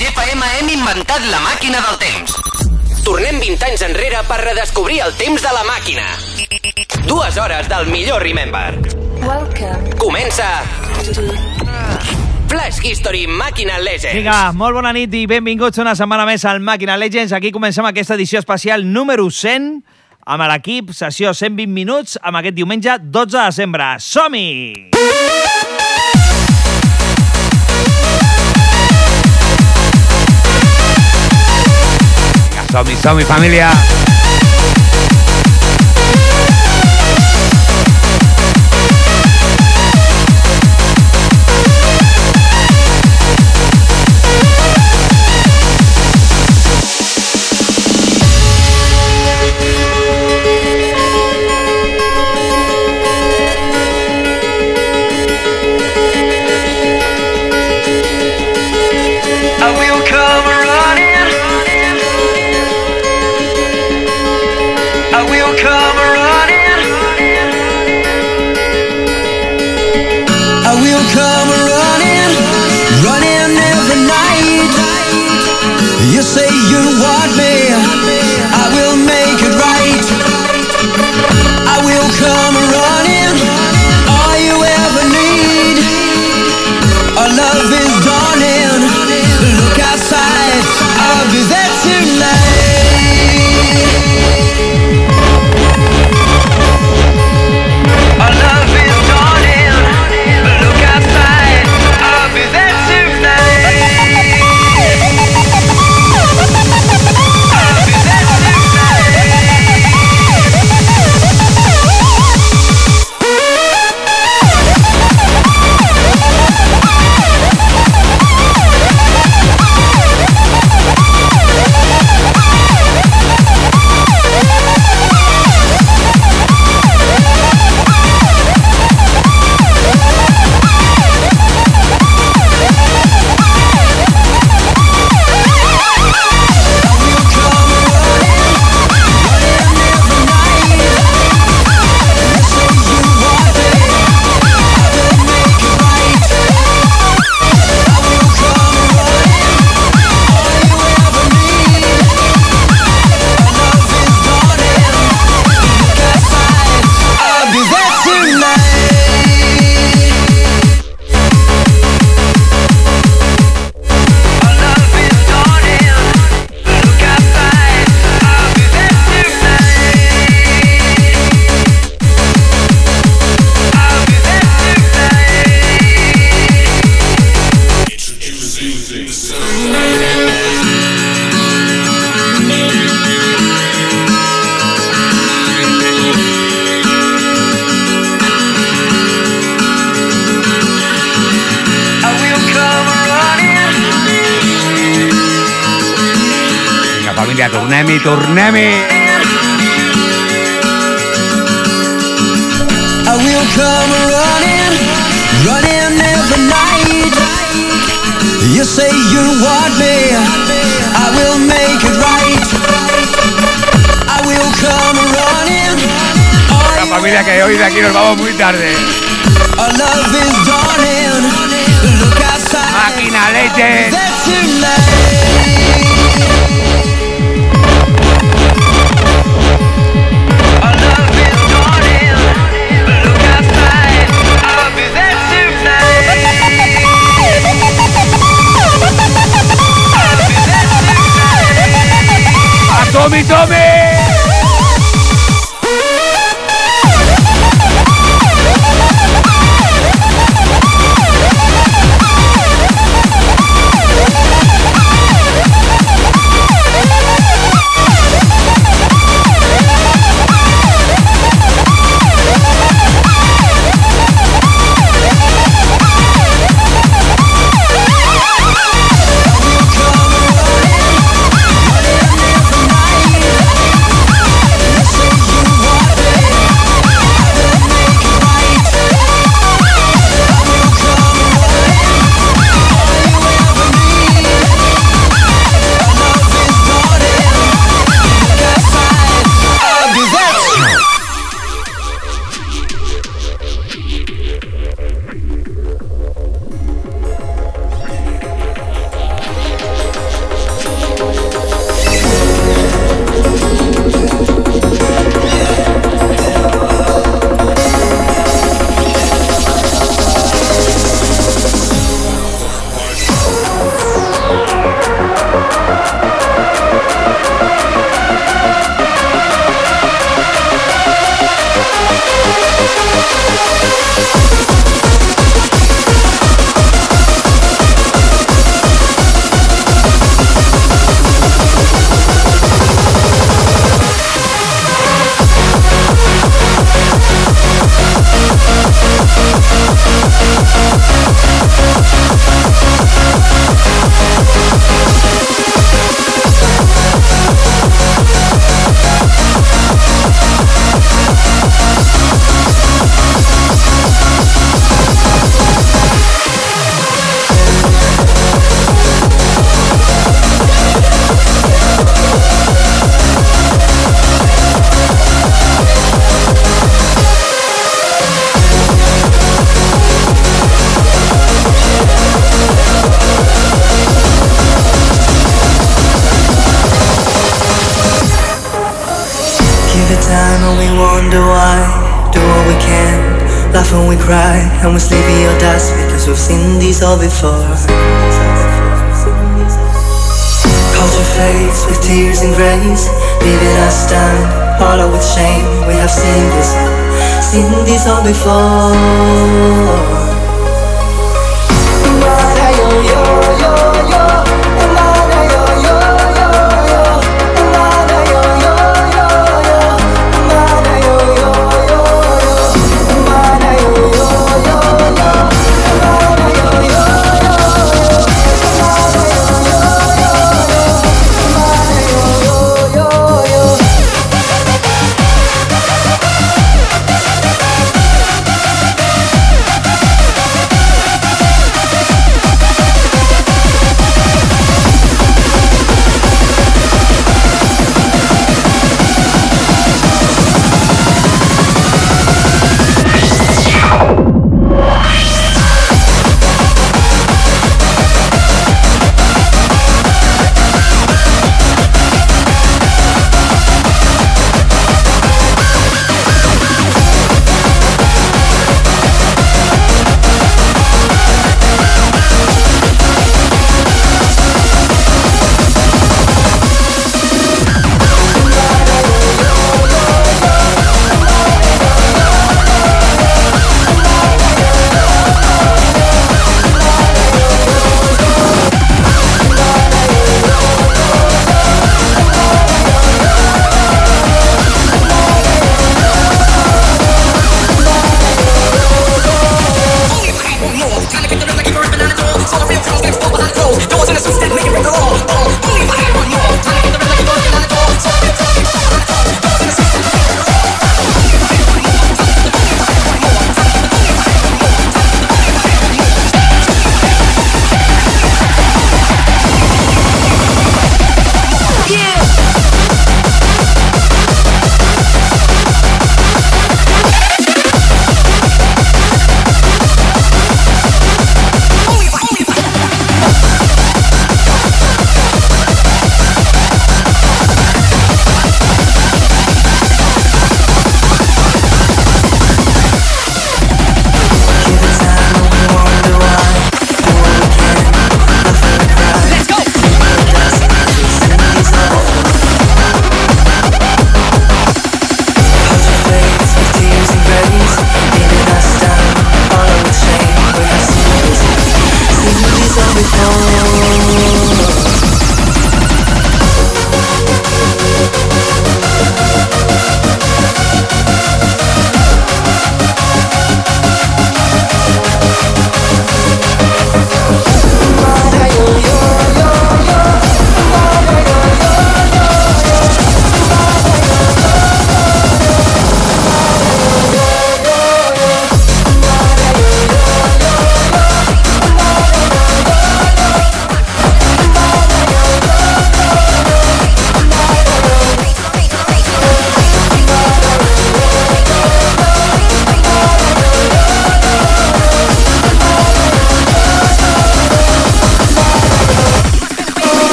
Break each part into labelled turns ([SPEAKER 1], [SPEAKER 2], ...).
[SPEAKER 1] Flash FM hem inventat la màquina del temps. Tornem 20 anys enrere per redescobrir el temps de la màquina. Dues hores del millor Remember.
[SPEAKER 2] Welcome
[SPEAKER 1] Comença Flash History Màquina Legends.
[SPEAKER 3] Vinga, molt bona nit i benvinguts una setmana més al Màquina Legends. Aquí comencem aquesta edició especial número 100 amb l'equip, sessió 120 minuts, amb aquest diumenge 12 de desembre. Som-hi!
[SPEAKER 4] Son mi, familia. You say you want
[SPEAKER 3] família, tornem-hi, tornem-hi!
[SPEAKER 4] I will come running, running every night. You say you want me, I will make it right. I will come running.
[SPEAKER 3] La familia que hoy de aquí nos vamos muy tarde.
[SPEAKER 4] Our love is dawning. Look outside.
[SPEAKER 3] Máquina Legends. Tommy, Tommy!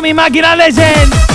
[SPEAKER 3] mi máquina Legend.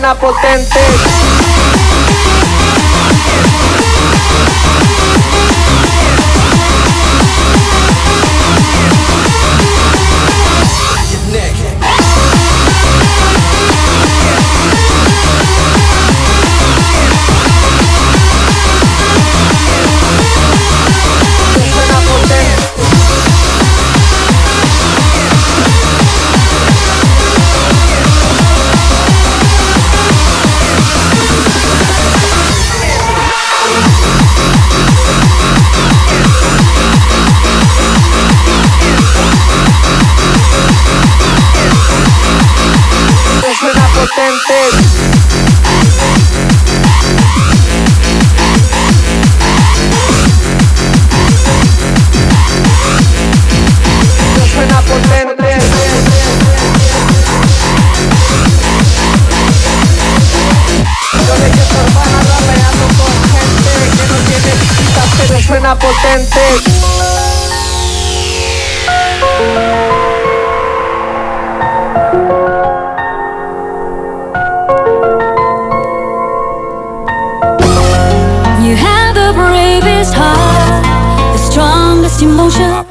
[SPEAKER 5] suena potente.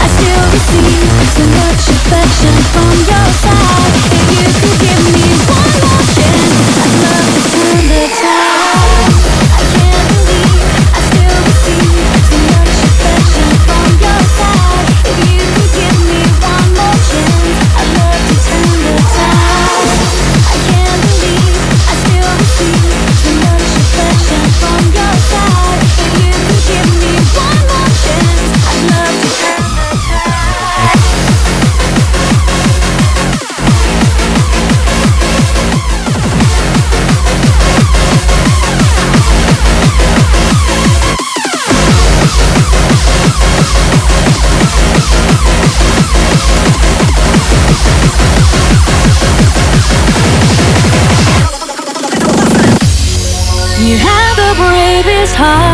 [SPEAKER 6] I still
[SPEAKER 5] receive so much affection from your side. If you could give me
[SPEAKER 7] 사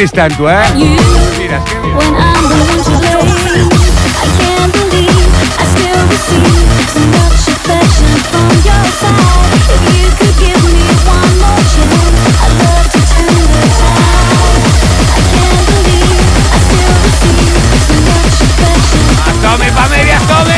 [SPEAKER 7] mires tanto, ¿eh?
[SPEAKER 5] Miras, ¿qué
[SPEAKER 7] Tome
[SPEAKER 5] pa' media, tome.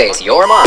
[SPEAKER 5] Space, your
[SPEAKER 8] mind.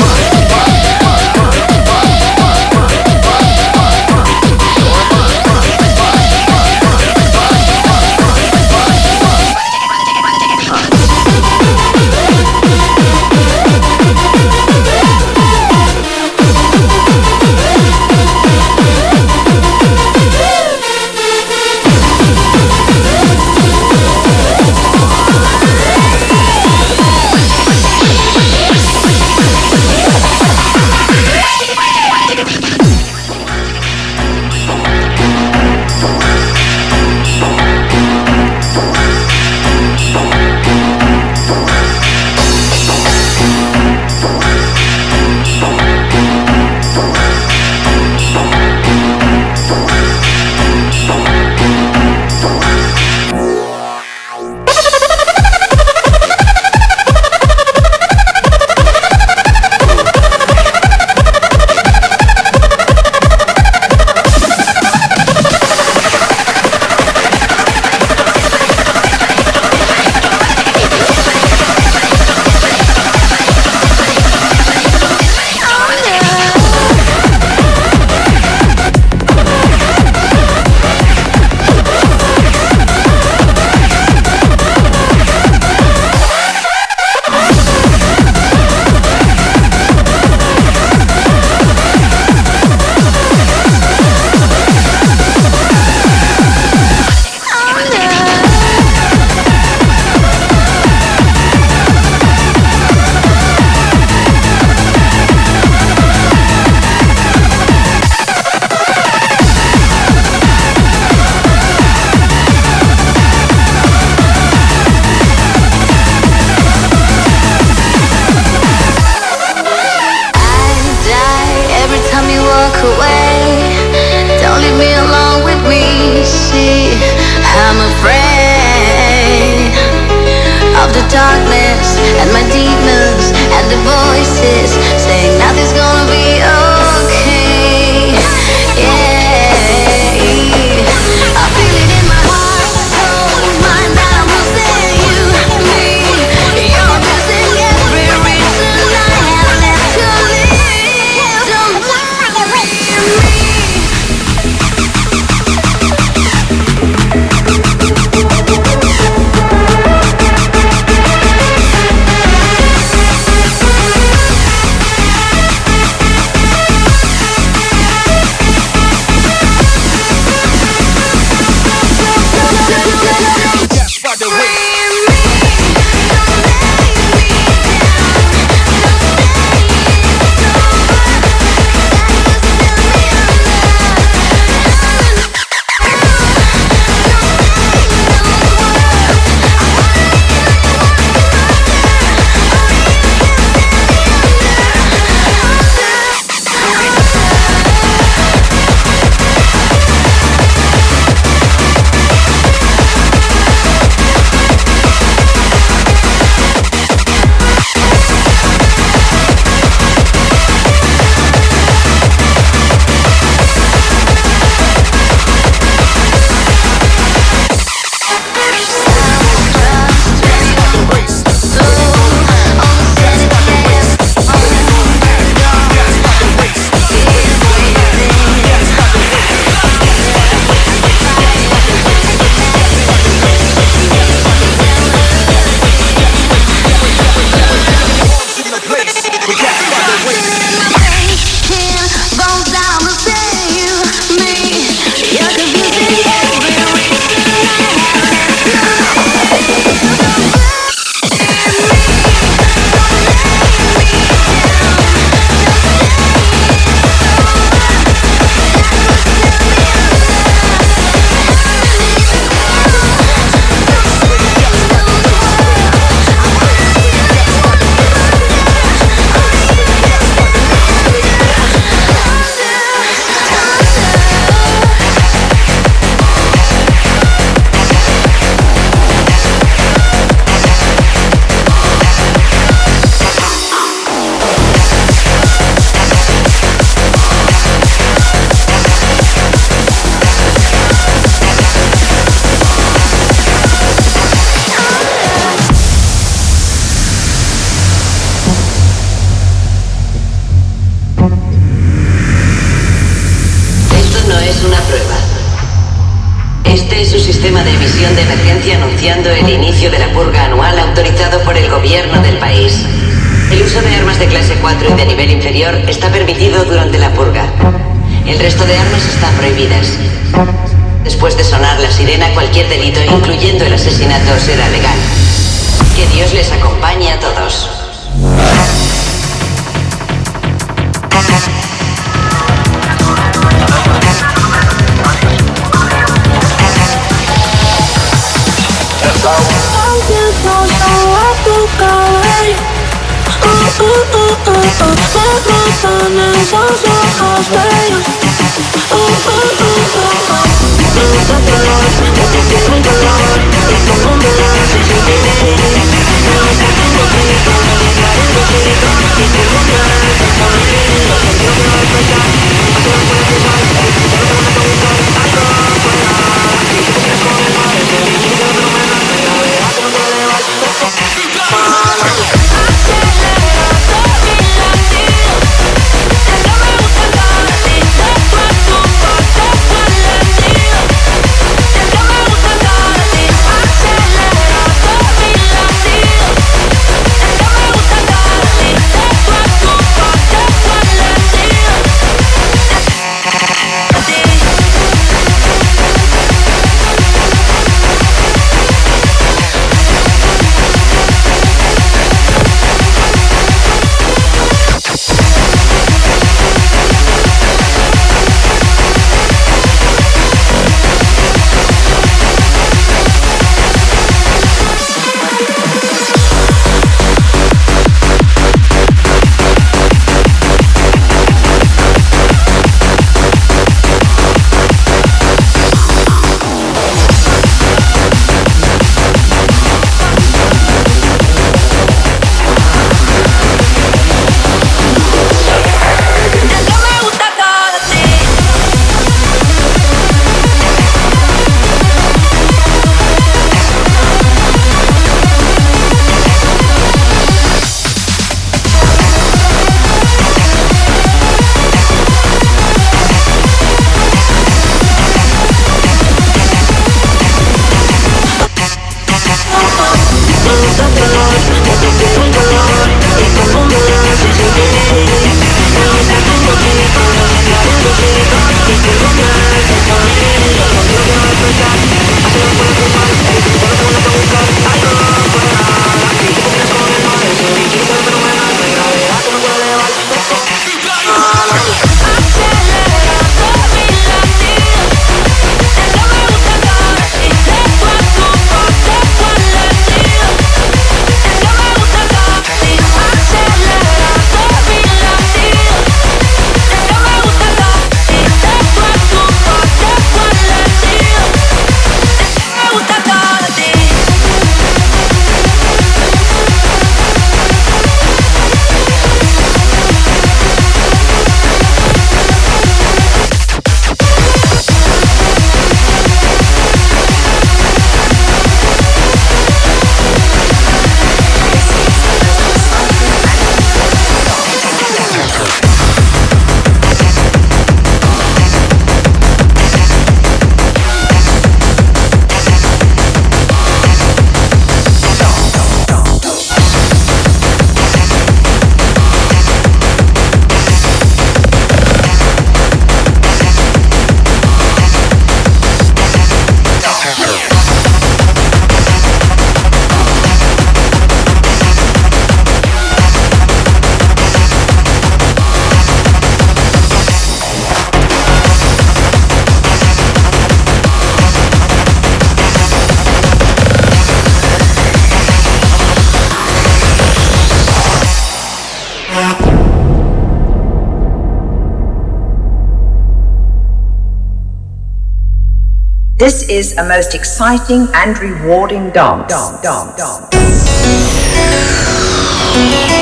[SPEAKER 8] This is
[SPEAKER 9] a
[SPEAKER 10] most exciting and rewarding dance. dance, dance, dance.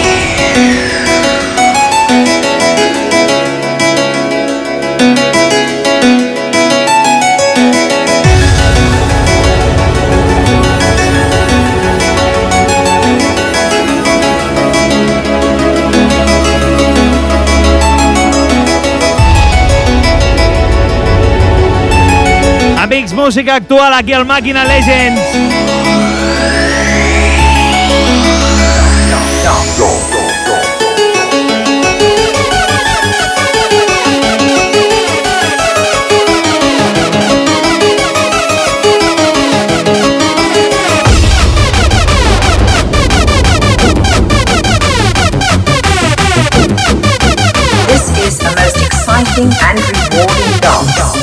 [SPEAKER 3] amics, música actual aquí al Màquina Legends.
[SPEAKER 10] This is and rewarding dance.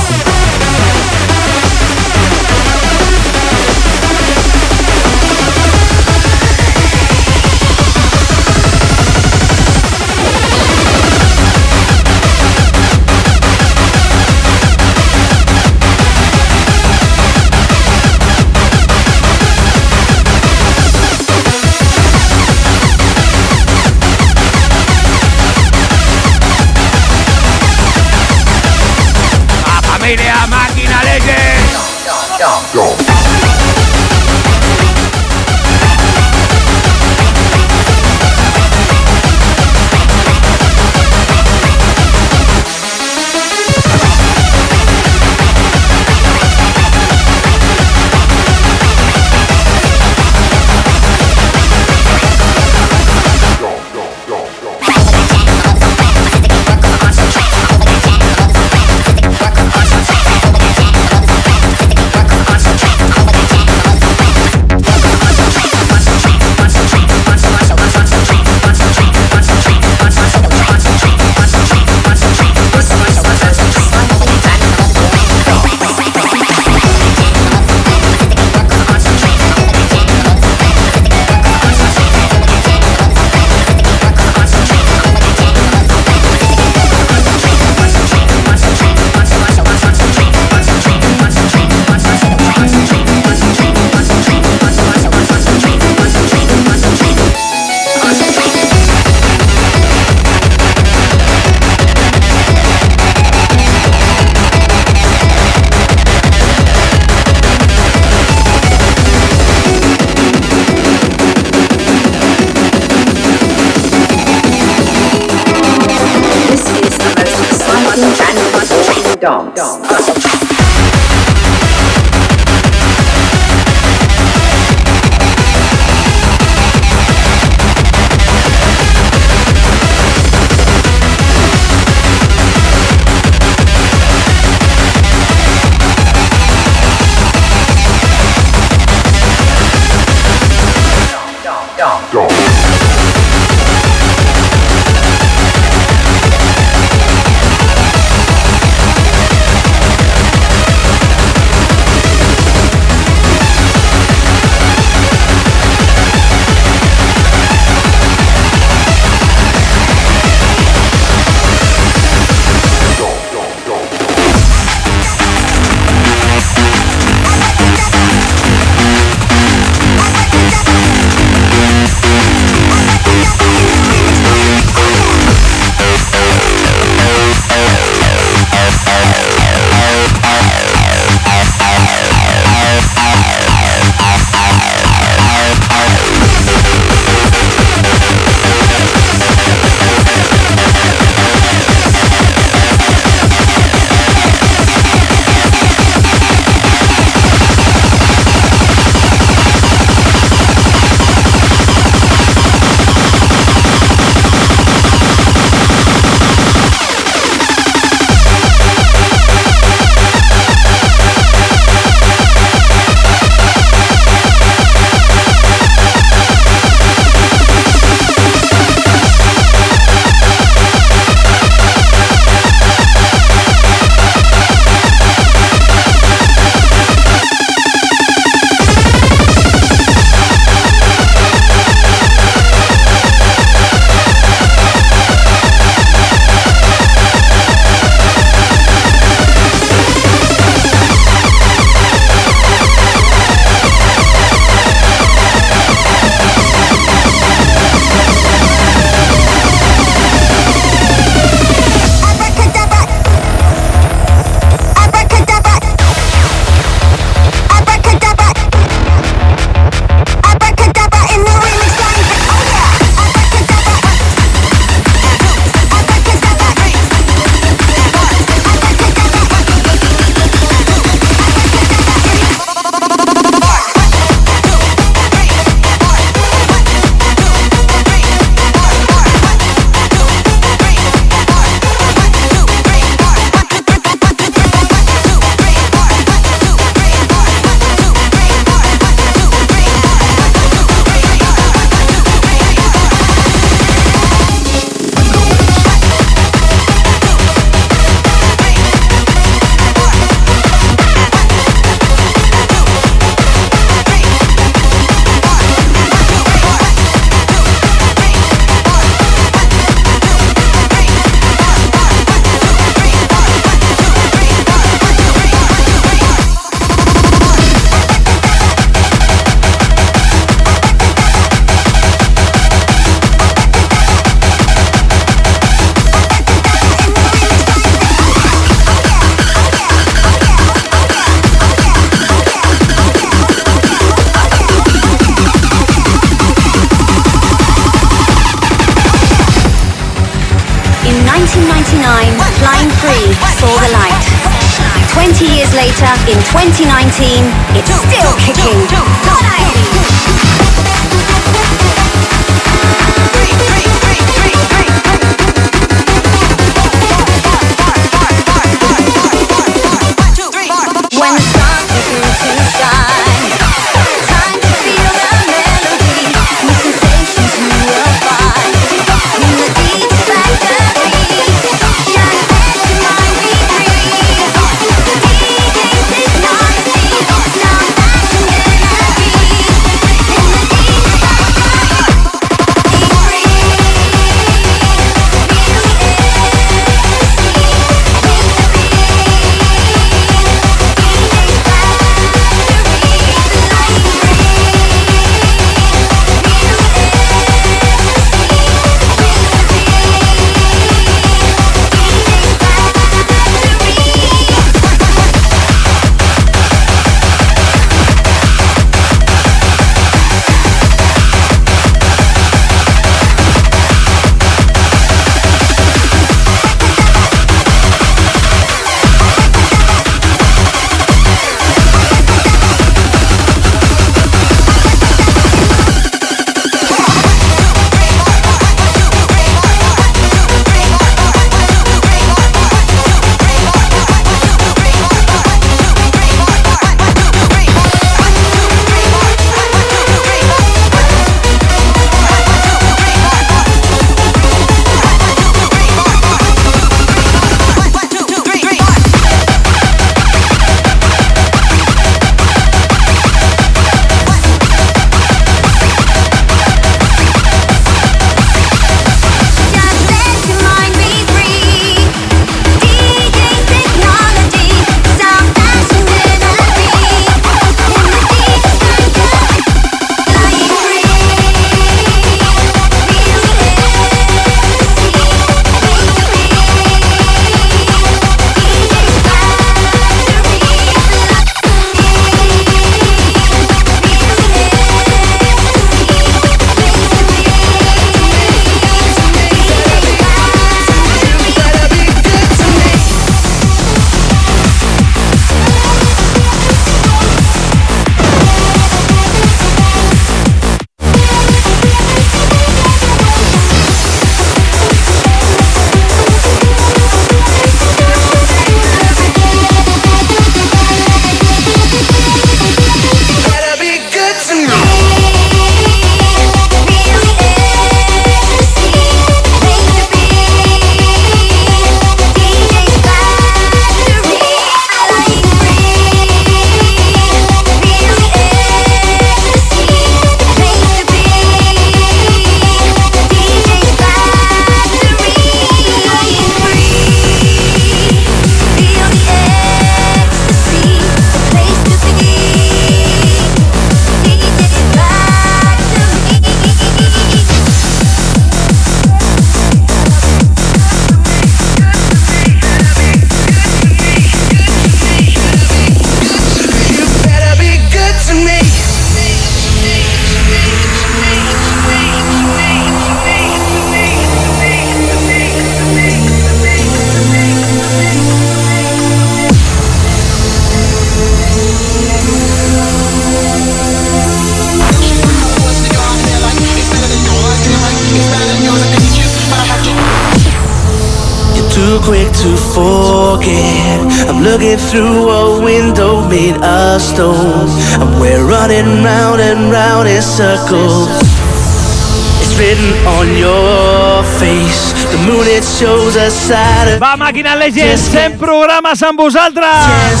[SPEAKER 3] fent programes amb vosaltres.
[SPEAKER 11] Yes,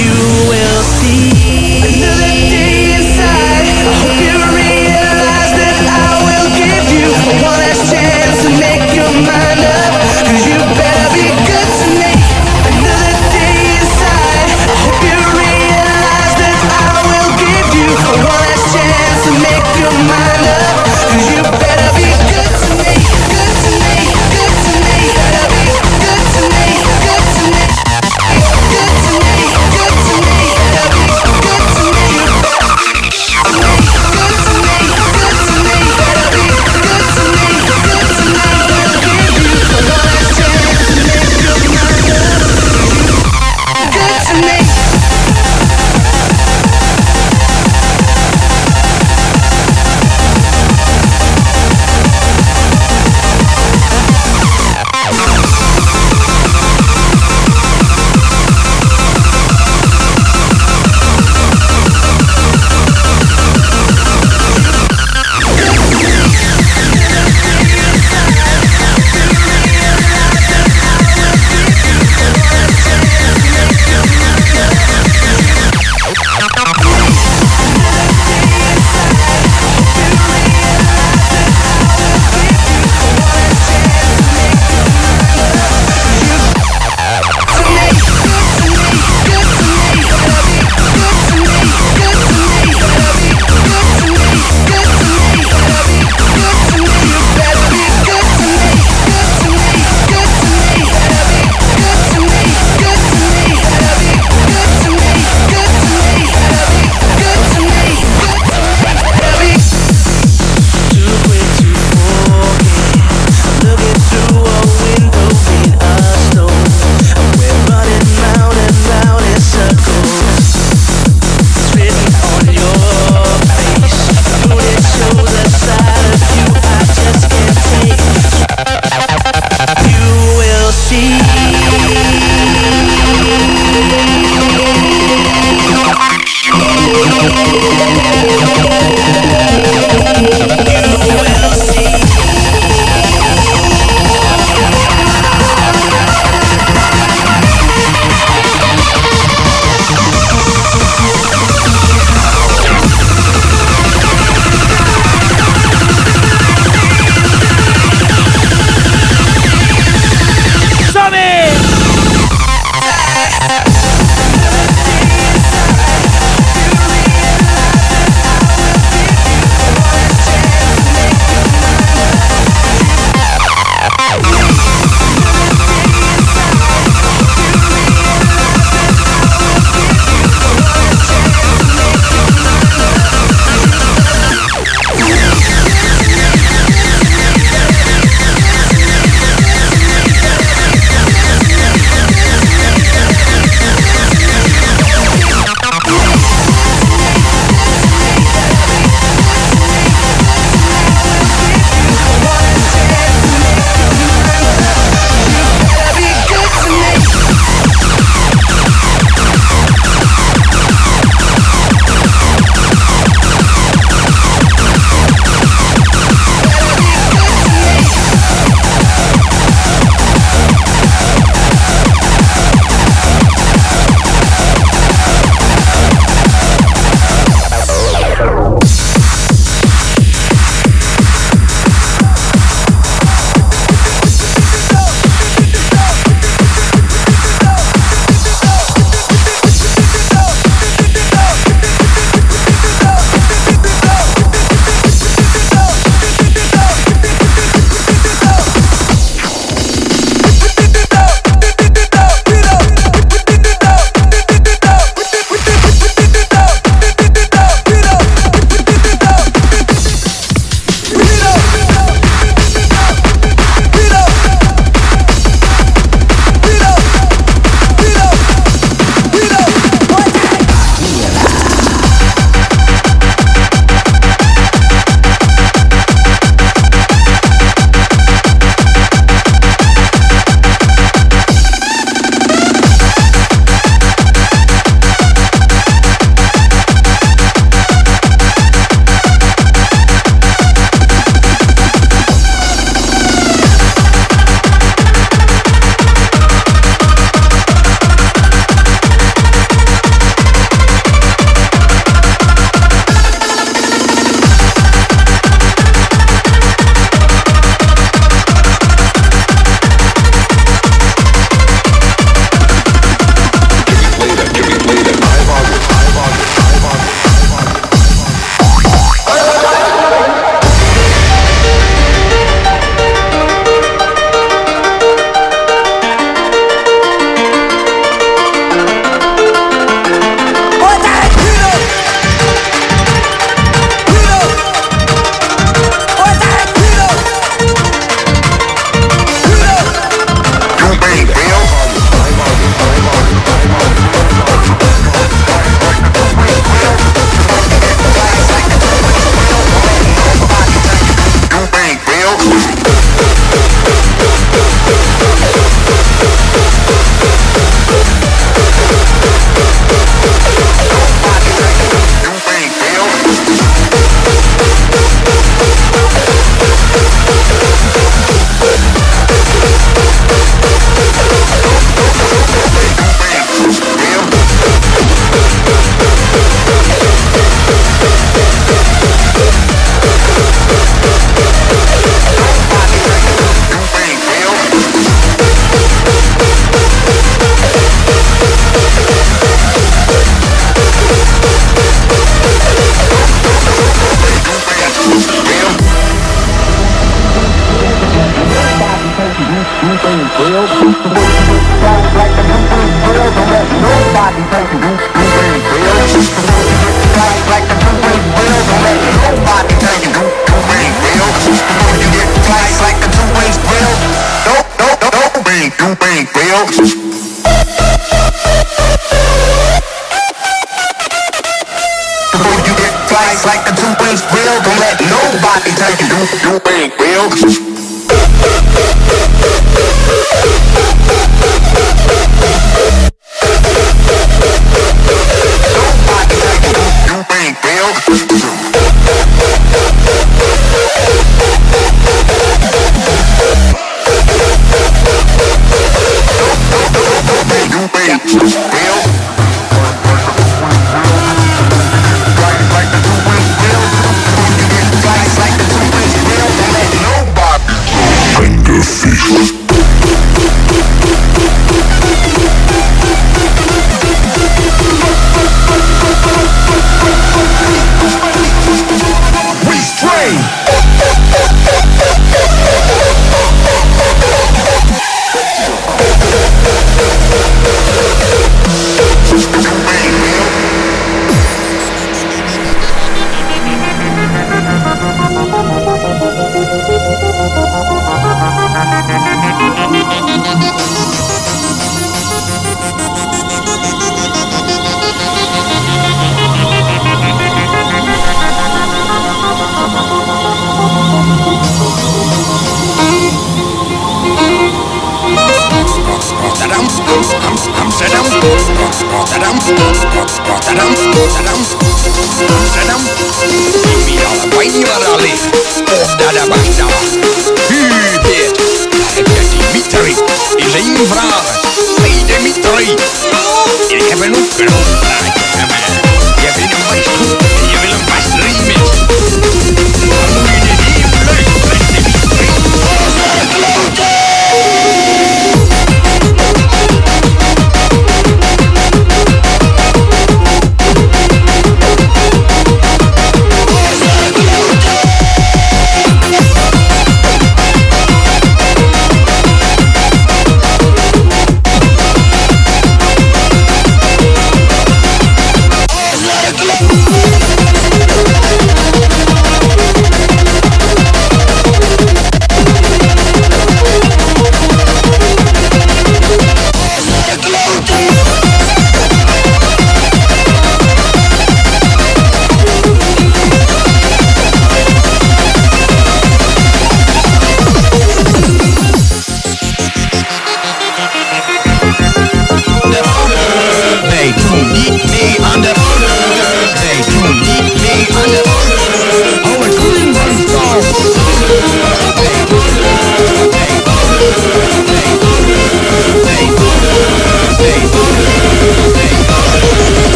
[SPEAKER 11] you will see. Another day inside.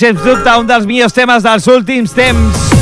[SPEAKER 5] Sens dubte, un dels millors temes dels últims temps.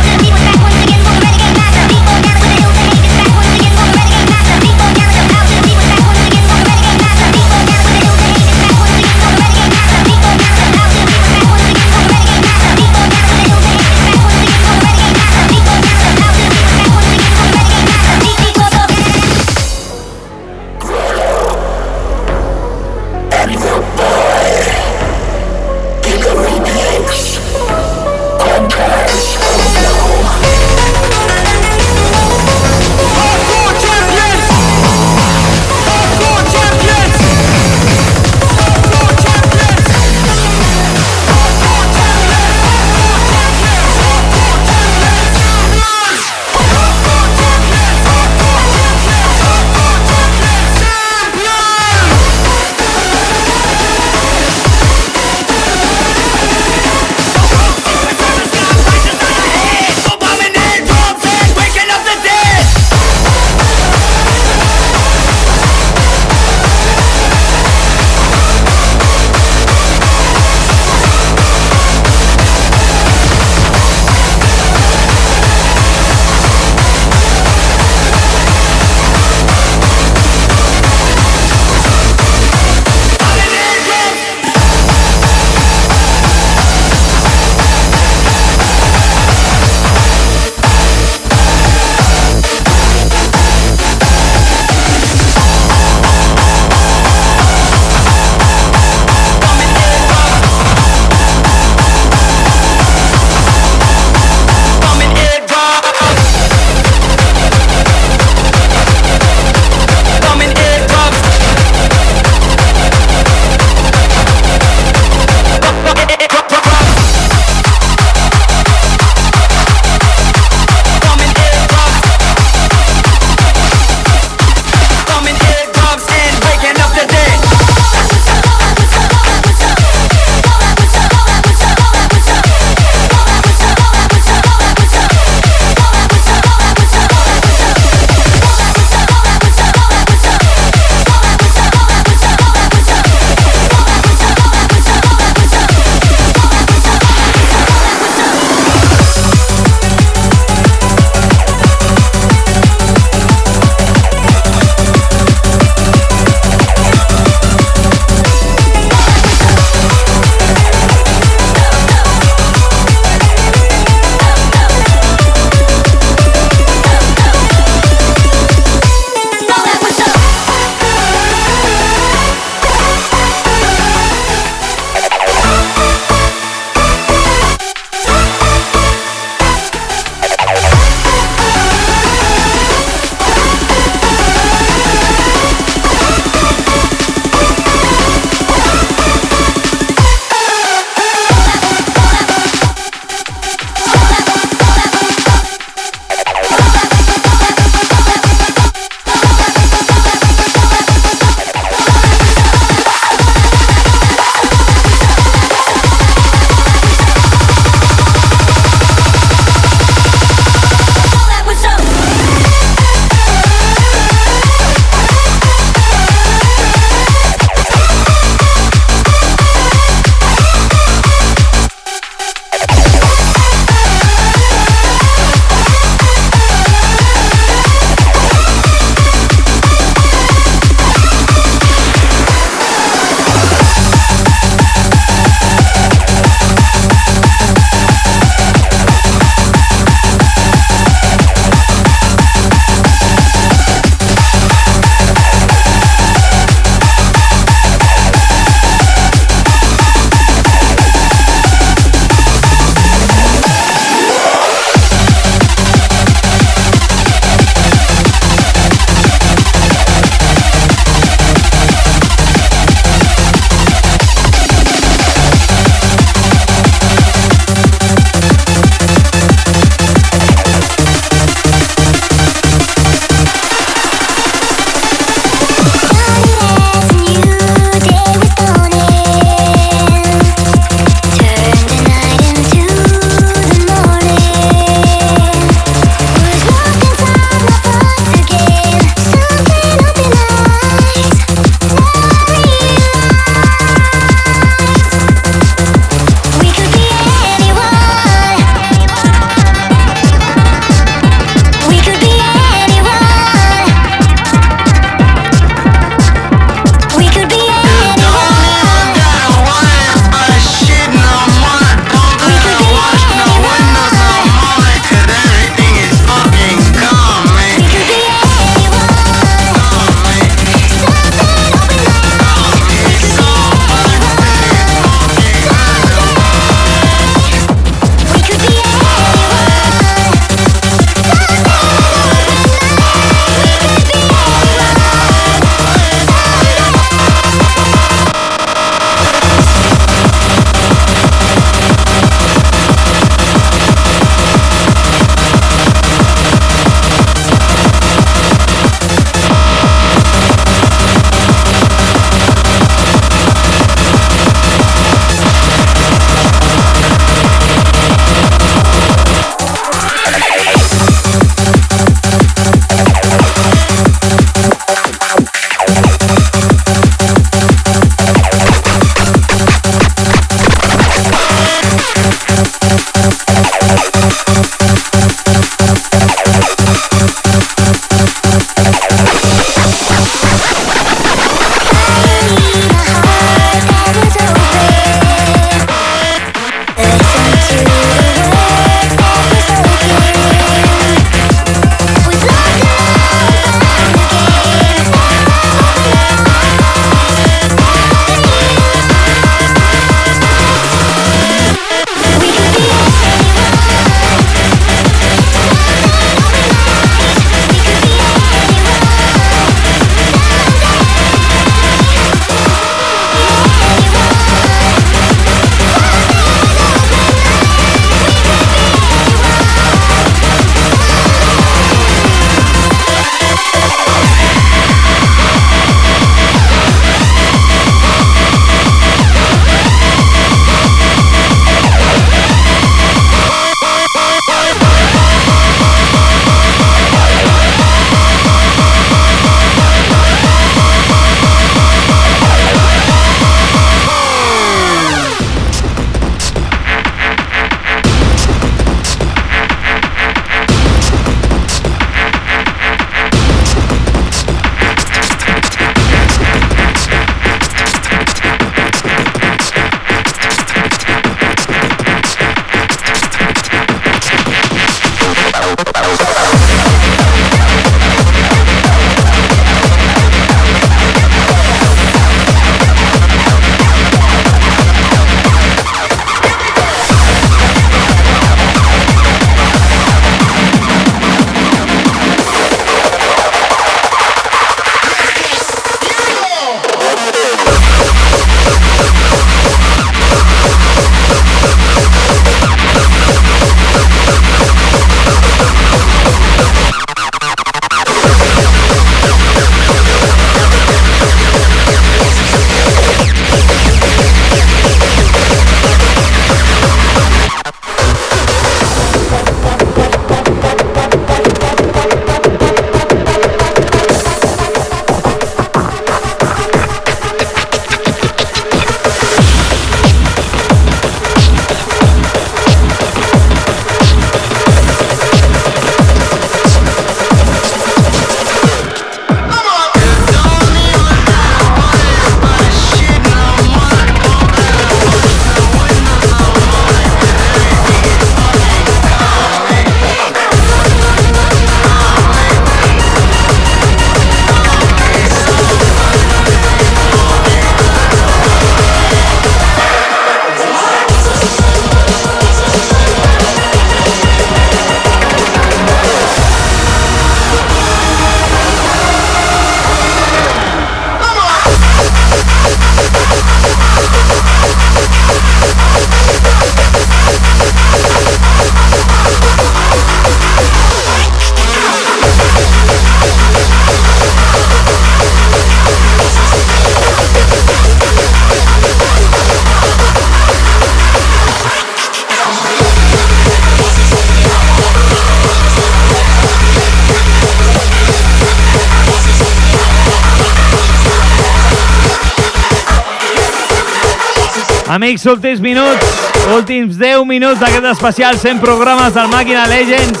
[SPEAKER 3] Amics, últims minuts, últims 10 minuts d'aquest especial 100 programes del Màquina Legends.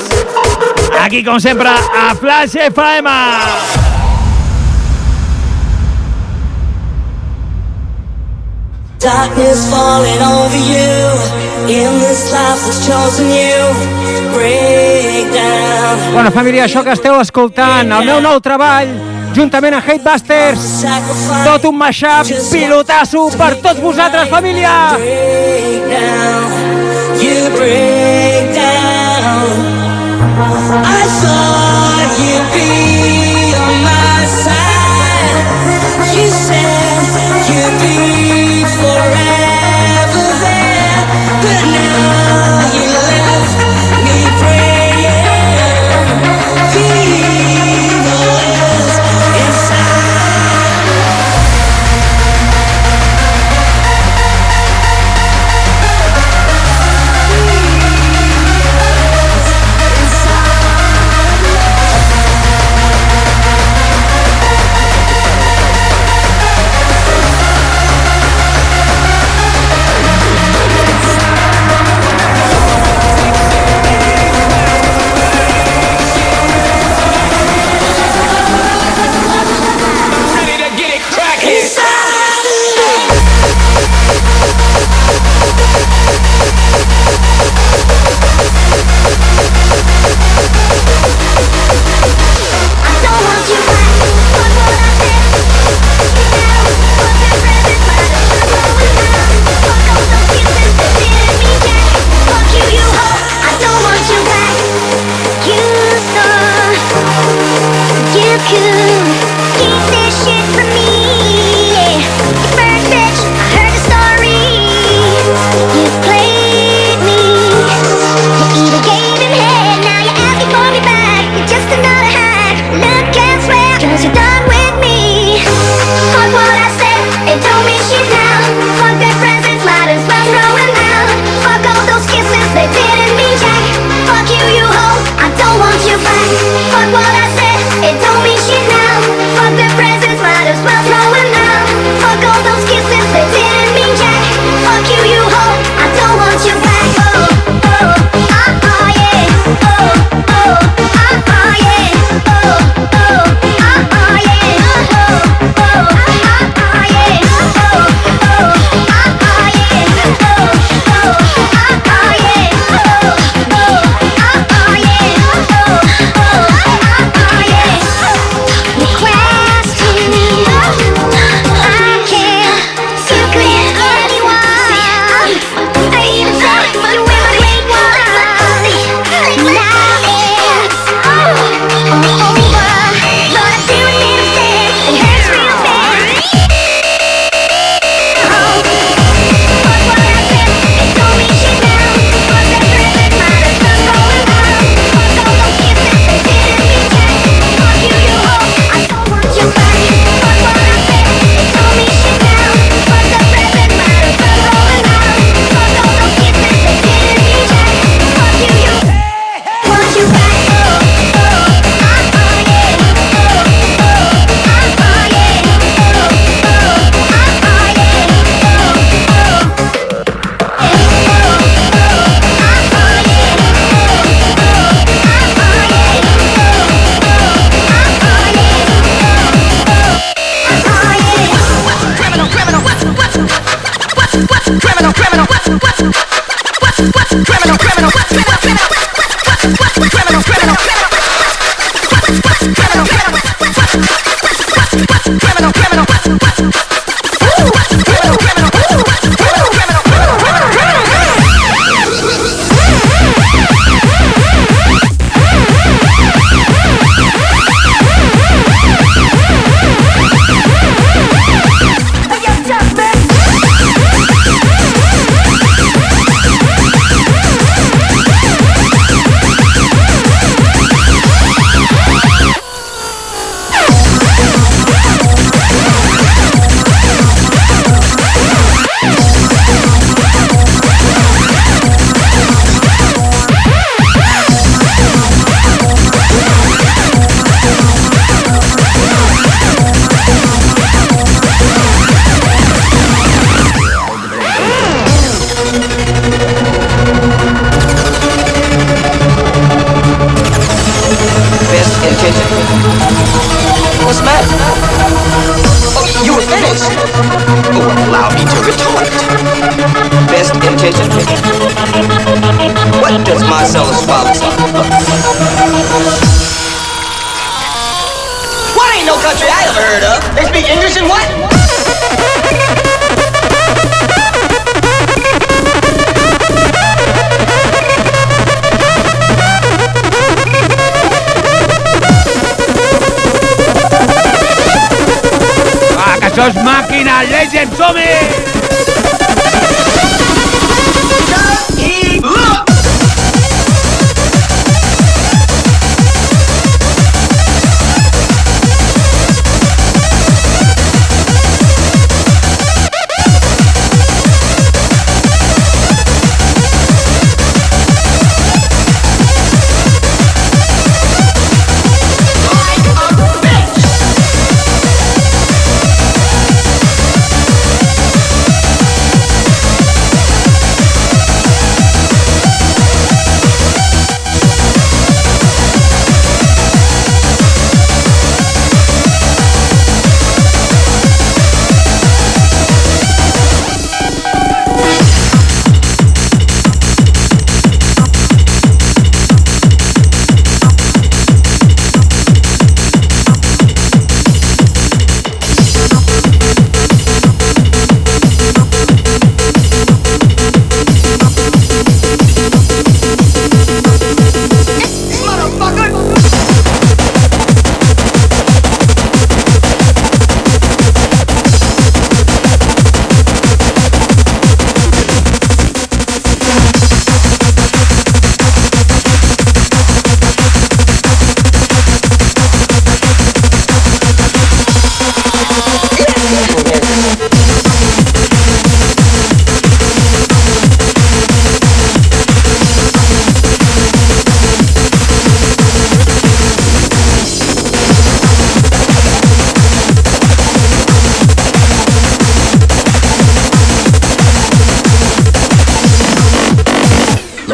[SPEAKER 3] Aquí, com sempre, a Flash FM.
[SPEAKER 11] Darkness falling over you In this life that's chosen you Break down
[SPEAKER 12] Bona família, això que esteu escoltant, el meu nou treball, juntament amb Hatebusters, tot un mashup, pilotasso per tots vosaltres, família!
[SPEAKER 11] break down I thought you'd be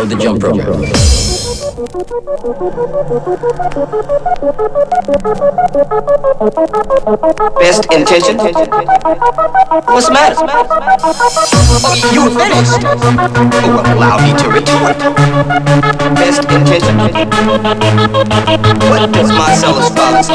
[SPEAKER 13] Load the jump program. Best intention. What's the matter? You finished. Oh, allow me to retort. Best intention. What does Marcellus Wallace?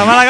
[SPEAKER 1] Samara